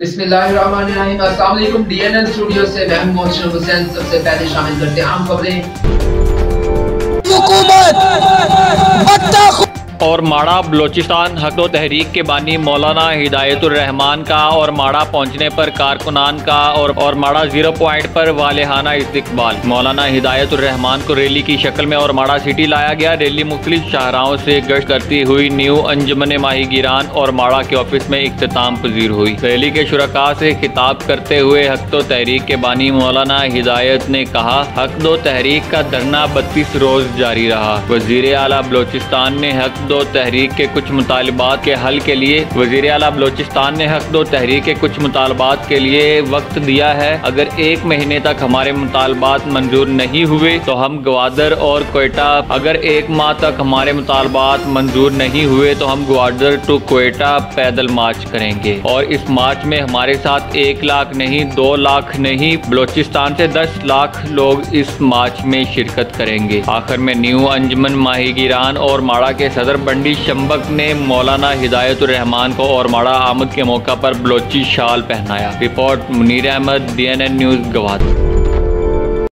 बिस्मिल्लाहिर्रहमानिर्रहीम। DNN studio से मैं हुसैन। सबसे पहले शामिल करते हैं आम खबरें। और माड़ा बलोचिस्तान हक तहरीक के बानी मौलाना हिदायतुररहमान का और माड़ा पहुँचने पर कारकुनान का और और माड़ा ज़ीरो पॉइंट पर वालहाना इस्तकबाल। मौलाना हिदायतुररहमान को रैली की शक्ल में और माड़ा सिटी लाया गया। रैली मुख्तलिफ़ शाहराहों से गश्त करती हुई न्यू अंजमन माही गिरान और माड़ा के ऑफ़िस में अख्ताम पजीर हुई। रैली के शुरा से खिताब करते हुए हक तो तहरीक के बानी मौलाना हिदायत ने कहा हक दो तहरीक का धरना बत्तीस रोज जारी रहा। वज़ीर अला बलोचिस्तान ने हक दो तहरीक के कुछ मुतालबात के हल के लिए वज़ीर अला बलोचिस्तान ने हक दो तहरीक के कुछ मुतालबात के लिए वक्त दिया है। अगर एक महीने तक हमारे मुतालबात मंजूर नहीं हुए तो हम ग्वादर और कोयटा, अगर एक माह तक हमारे मुतालबात मंजूर नहीं हुए तो हम ग्वादर टू कोयटा पैदल मार्च करेंगे। और इस मार्च में हमारे साथ एक लाख नहीं, दो लाख नहीं, बलोचिस्तान से दस लाख लोग इस मार्च में शिरकत करेंगे। आखिर में न्यू अंजमन, माहीगिरान और माड़ा के सदर बंडी शंबक ने मौलाना हिदायतुररहमान को और माड़ा आमद के मौका पर बलोची शाल पहनाया। Report Munir Ahmed D N N news Gwadar.